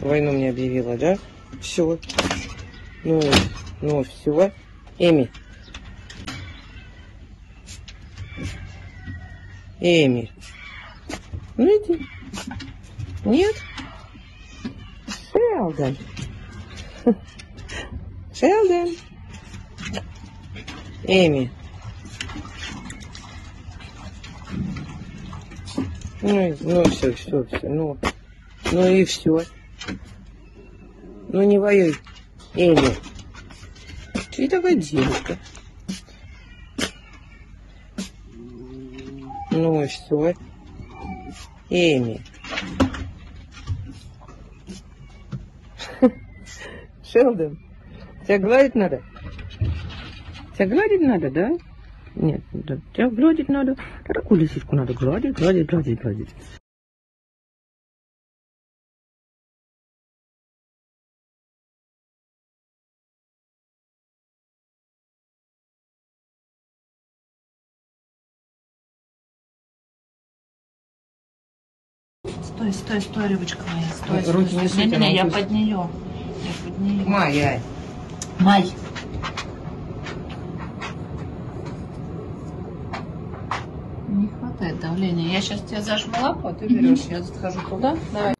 Войну мне объявила, да? Все. Ну, ну все. Эми. Эми. Ну иди. Нет? Шелдон. Шелдон. Эми. Ну, ну все, все, все. Ну, ну и все. Ну не воюй, Эми. Ты такая девушка. Ну и все. Эми. Шелдон, тебя гладить надо? Тебя гладить надо, да? Нет, да, тебя гладить надо. Такую лисичку надо гладить, гладить, гладить, гладить. Стой, стой, стой, рыбочка моя, стой, стой. Руки стой. не суйте, Не, не, я научусь. под нее. Я под нее. Майя. Май. Не хватает давления. Я сейчас тебя зажму лапу, а ты берешь. Я захожу туда. Давай.